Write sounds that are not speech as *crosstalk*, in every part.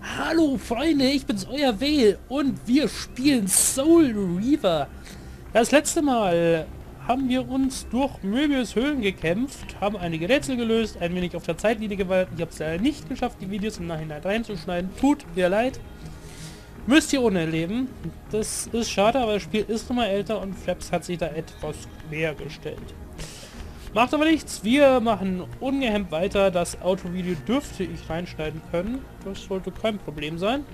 Hallo Freunde, ich bin's euer Vale und wir spielen Soul Reaver. Das letzte Mal haben wir uns durch Möbius Höhlen gekämpft, haben einige Rätsel gelöst, ein wenig auf der Zeitlinie gewaltet. Ich habe es leider nicht geschafft, die Videos im Nachhinein reinzuschneiden. Tut mir leid. Müsst ihr ohne leben. Das ist schade, aber das Spiel ist nun mal älter und Flaps hat sich da etwas quer gestellt. Macht aber nichts, wir machen ungehemmt weiter. Das Autovideo dürfte ich reinschneiden können. Das sollte kein Problem sein.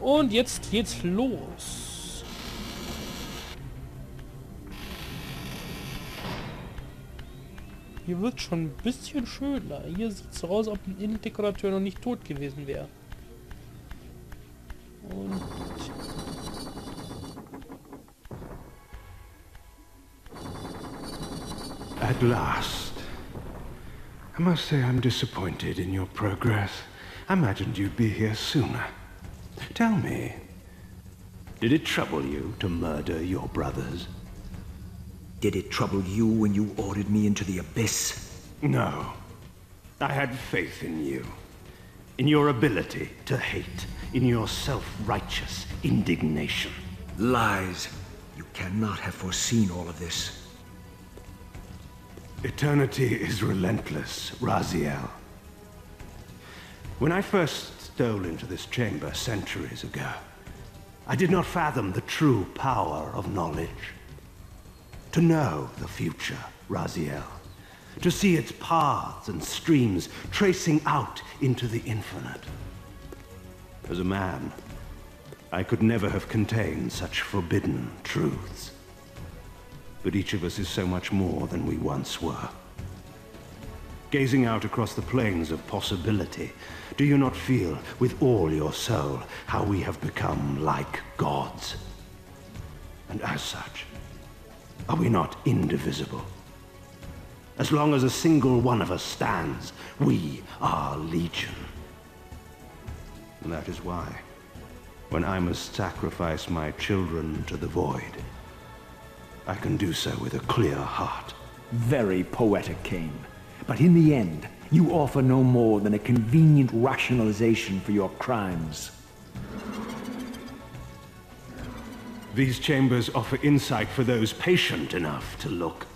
Und jetzt geht's los. Hier wird schon ein bisschen schöner. Hier sieht so aus, ob ein Innendekorateur noch nicht tot gewesen wäre. Und At last. I must say I'm disappointed in your progress. I imagined you'd be here sooner. Tell me, did it trouble you to murder your brothers? Did it trouble you when you ordered me into the abyss? No. I had faith in you. In your ability to hate. In your self-righteous indignation. Lies. You cannot have foreseen all of this. Eternity is relentless, Raziel. When I first stole into this chamber centuries ago, I did not fathom the true power of knowledge. To know the future, Raziel. To see its paths and streams tracing out into the infinite. As a man, I could never have contained such forbidden truths. But each of us is so much more than we once were. Gazing out across the plains of possibility, do you not feel with all your soul how we have become like gods? And as such, are we not indivisible? As long as a single one of us stands, we are legion. And that is why, when I must sacrifice my children to the void, I can do so with a clear heart. Very poetic, Cain. But in the end, you offer no more than a convenient rationalization for your crimes. These chambers offer insight for those patient enough to look.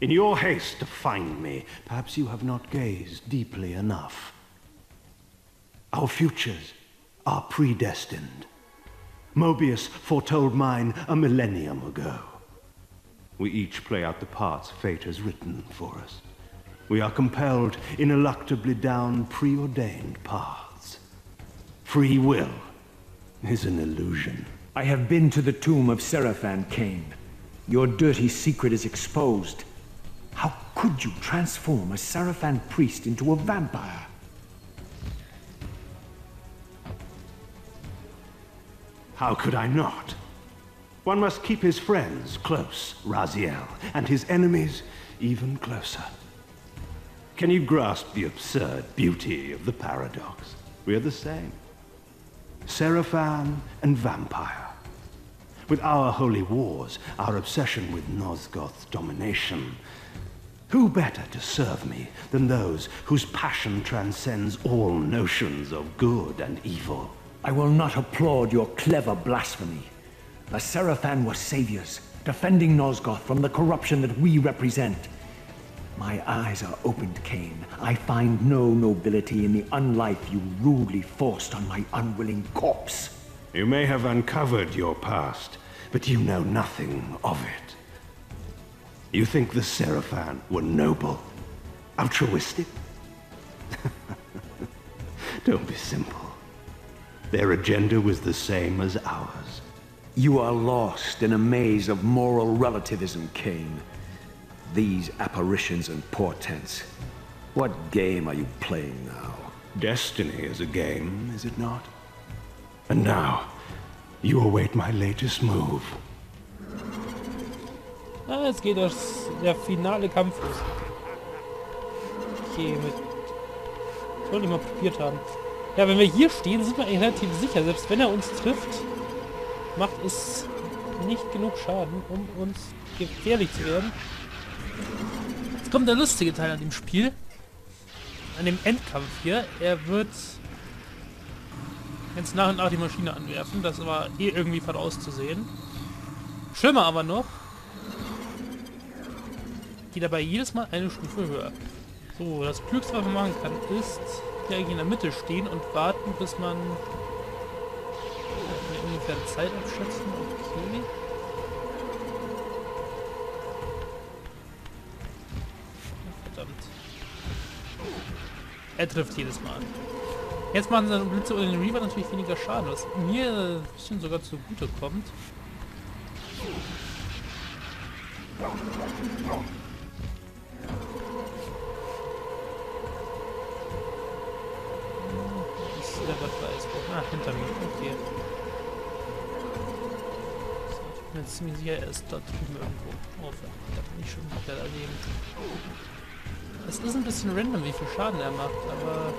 In your haste to find me, perhaps you have not gazed deeply enough. Our futures are predestined. Mobius foretold mine a millennium ago. We each play out the parts fate has written for us. We are compelled ineluctably down preordained paths. Free will is an illusion. I have been to the tomb of Seraphan Cain. Your dirty secret is exposed. How could you transform a Seraphan priest into a vampire? How could I not? One must keep his friends close, Raziel, and his enemies even closer. Can you grasp the absurd beauty of the paradox? We are the same. Seraphan and vampire. With our holy wars, our obsession with Nosgoth's domination, who better to serve me than those whose passion transcends all notions of good and evil? I will not applaud your clever blasphemy. The Seraphan were saviors, defending Nosgoth from the corruption that we represent. My eyes are opened, Cain. I find no nobility in the unlife you rudely forced on my unwilling corpse. You may have uncovered your past, but you know nothing of it. You think the Seraphan were noble, altruistic? *laughs* Don't be simple. Their agenda was the same as ours. You are lost in a maze of moral relativism, Cain. These apparitions and portents. What game are you playing now? Destiny is a game, is it not? And now, you await my latest move. Ah, jetzt geht das, der finale Kampf. Okay, mit... Soll ich mal probiert haben. Ja, wenn wir hier stehen, sind wir eigentlich relativ sicher. Selbst wenn er uns trifft, macht es nicht genug Schaden, um uns gefährlich zu werden. Jetzt kommt der lustige Teil an dem Spiel. an dem Endkampf hier. Er wird jetzt nach und nach die Maschine anwerfen. Das war eh irgendwie vorauszusehen. Schlimmer aber noch, geht dabei jedes Mal eine Stufe höher. So, das Klügste, was man machen kann, ist hier eigentlich in der Mitte stehen und warten, bis man ja, ungefähr Zeit abschätzen. Okay. Verdammt. Er trifft jedes Mal. Jetzt machen seine Blitze und den Reaver natürlich weniger Schaden, was mir ein bisschen sogar zugute kommt. Ah, hinter mir. Okay. So, ich bin mir ziemlich sicher, er ist dort drüben irgendwo. Oh, da bin ich schon wieder daneben. Es ist ein bisschen random, wie viel Schaden er macht, aber...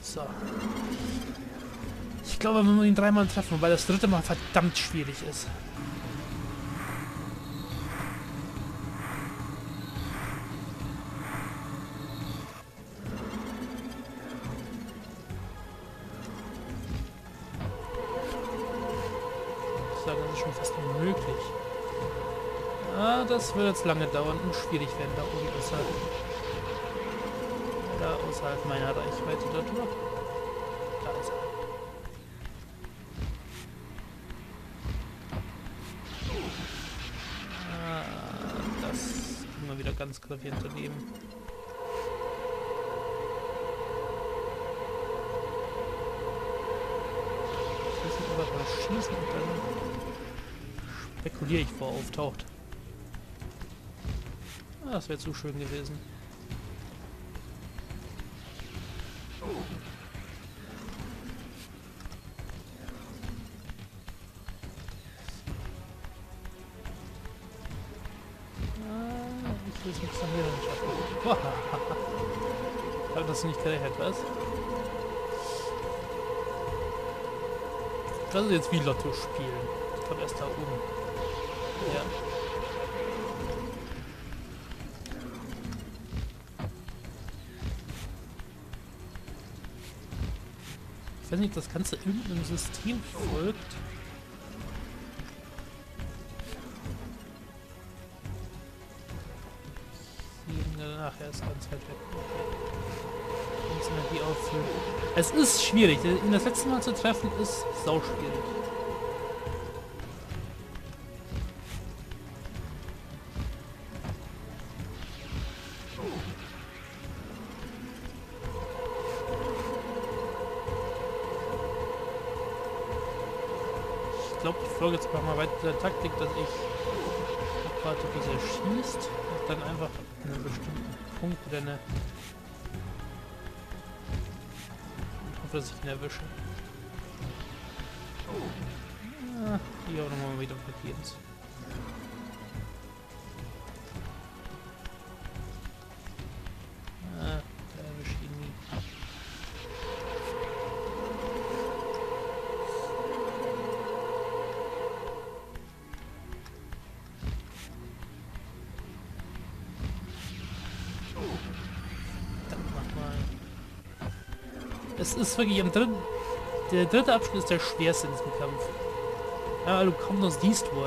So. Ich glaube, wenn wir ihn dreimal treffen, wobei das dritte Mal verdammt schwierig ist. Das wird jetzt lange dauern und schwierig werden da oben außerhalb. Da außerhalb meiner Reichweite dort noch. Da ist er. Ah, das wir wieder ganz gravierend daneben. Schießen, einfach mal schießen und dann spekuliere ich, wo er auftaucht. Ah, das wäre zu schön gewesen. Ah, ich will es nicht nach hier schaffen. Ich *laughs* habe das nicht gerechnet, was? Das ist jetzt wie Lotto spielen. Glaube erst da oben. Ja. Ich weiß nicht, das Ganze irgendeinem System folgt. Hier, Ach, er ist ganz weit weg. Okay. Uns Energie auffüllen. Es ist schwierig. Ihn das letzte Mal zu treffen ist sauschwierig. Ich glaube, ich folge jetzt mal weiter der Taktik, dass ich warte, bis er schießt und dann einfach an einem bestimmten Punkt renne. Und hoffe, dass ich ihn erwische. Ah, hier auch nochmal wieder vergebens. Es ist wirklich am dritten. Der dritte Abschnitt ist der schwerste in diesem Kampf. Ja, du kaum noch siehst, wo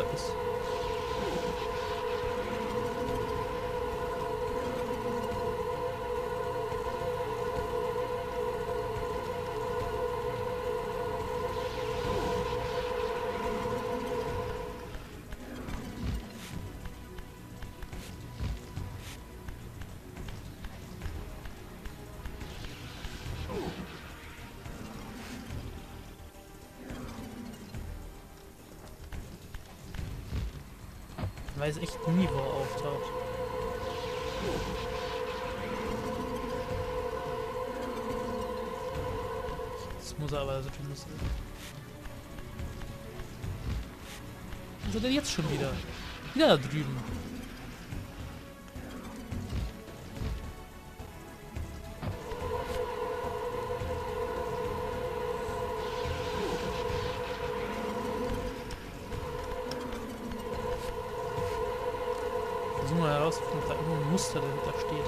Ich weiß echt nie, wo er auftaucht. Das muss er aber natürlich müssen. Was ist er denn jetzt schon wieder? Wieder da drüben. Versuchen wir herausfinden, ob da irgendein Muster dahinter steht.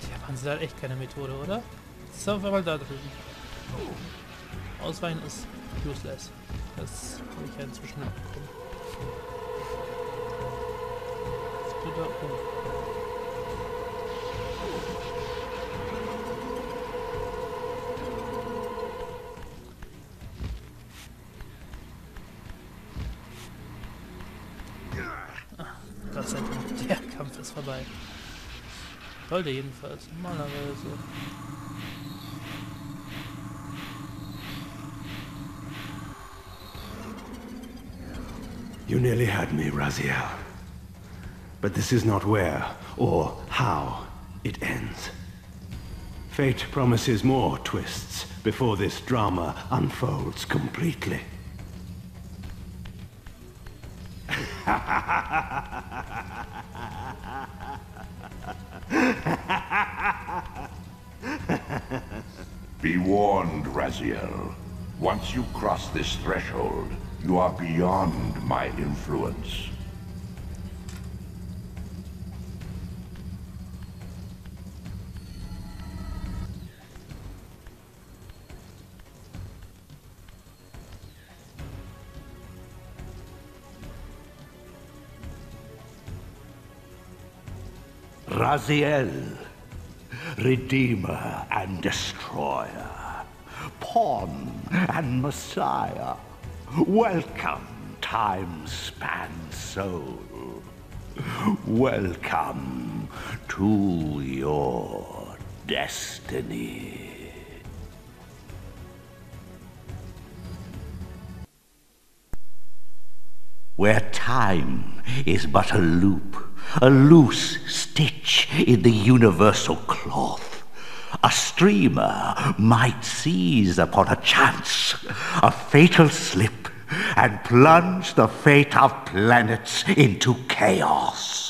Tja, waren sie da echt keine Methode, oder? Das ist auf einmal da drüben. Ausweichen ist useless. Das habe ich ja inzwischen abbekommen. Was da oben? Vorbei. Sollte jedenfalls, normalerweise. You nearly had me, Raziel. But this is not where or how it ends. Fate promises more twists before this drama unfolds completely. *laughs* Be warned, Raziel. Once you cross this threshold, you are beyond my influence. Raziel, Redeemer and Destroyer, Pawn and Messiah. Welcome, time-span soul. Welcome to your destiny. Where time is but a loop, a loose stitch in the universal cloth. A streamer might seize upon a chance, a fatal slip, and plunge the fate of planets into chaos.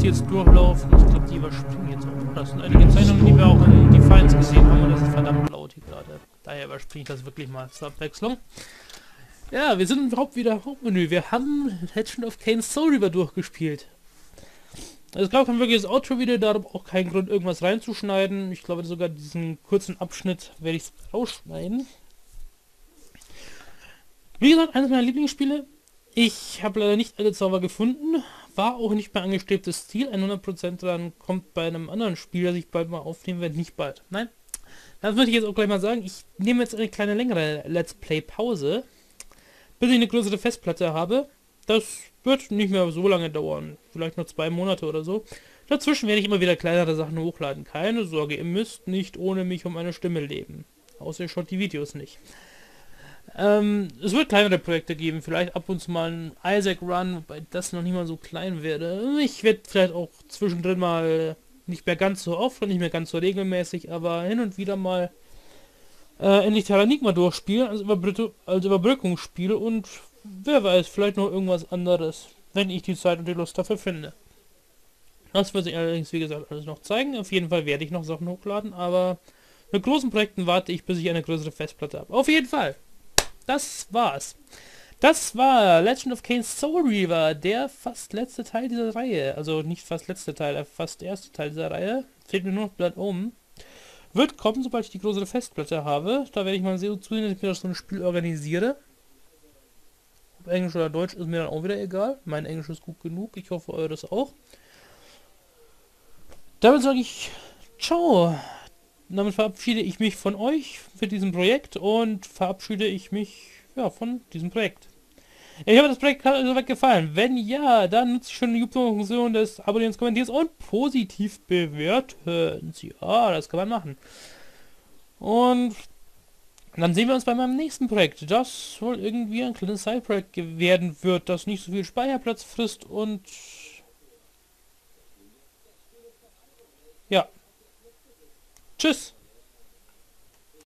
Die jetzt durchlaufen, ich glaube, die überspringen jetzt auch. Das sind einige Zeichnungen, die wir auch in Defiance gesehen haben und das ist verdammt laut hier gerade. Daher überspringe ich das wirklich mal zur Abwechslung. Ja, wir sind überhaupt wieder im Hauptmenü. Wir haben Legend of Kane Soul River durchgespielt. Es gab kein wirkliches Outro-Video, darum auch keinen Grund, irgendwas reinzuschneiden. Ich glaube, sogar diesen kurzen Abschnitt werde ich rausschneiden. Wie gesagt, eines meiner Lieblingsspiele. Ich habe leider nicht alle Zauber gefunden. War auch nicht mehr angestrebtes Ziel. 100% dran kommt bei einem anderen Spiel, das ich bald mal aufnehmen werde, nicht bald. Nein. Das möchte ich jetzt auch gleich mal sagen. Ich nehme jetzt eine kleine längere Let's Play Pause. Bis ich eine größere Festplatte habe. Das wird nicht mehr so lange dauern. Vielleicht noch zwei Monate oder so. Dazwischen werde ich immer wieder kleinere Sachen hochladen. Keine Sorge, ihr müsst nicht ohne mich um eine Stimme leben. Außer ihr schaut die Videos nicht. Ähm, es wird kleinere Projekte geben, vielleicht ab und zu mal ein Isaac Run, wobei das noch nicht mal so klein werde. Ich werde vielleicht auch zwischendrin mal nicht mehr ganz so oft und nicht mehr ganz so regelmäßig, aber hin und wieder mal äh, endlich Terranigma durchspielen, als, Überbrü als Überbrückungsspiel und wer weiß, vielleicht noch irgendwas anderes, wenn ich die Zeit und die Lust dafür finde. Das wird sich allerdings, wie gesagt, alles noch zeigen. Auf jeden Fall werde ich noch Sachen hochladen, aber mit großen Projekten warte ich, bis ich eine größere Festplatte habe. Auf jeden Fall! Das war's. Das war Legend of Kane Soul Reaver, der fast letzte Teil dieser Reihe. Also nicht fast letzte Teil, der fast erste Teil dieser Reihe. Fehlt mir nur noch Blood Omen. Wird kommen, sobald ich die größere Festplatte habe. Da werde ich mal so zusehen, dass ich mir das so ein Spiel organisiere. Ob Englisch oder Deutsch ist mir dann auch wieder egal. Mein Englisch ist gut genug. Ich hoffe, eures auch. Damit sage ich Ciao damit verabschiede ich mich von euch für diesem Projekt und verabschiede ich mich ja, von diesem Projekt. Ich hoffe, das Projekt hat euch soweit gefallen. Wenn ja, dann schon die YouTube-Funktion des Abonnierens, Kommentierens und positiv bewerten. Ja, das kann man machen. Und dann sehen wir uns bei meinem nächsten Projekt, das wohl irgendwie ein kleines Side-Projekt werden wird, das nicht so viel Speicherplatz frisst und Tschüss.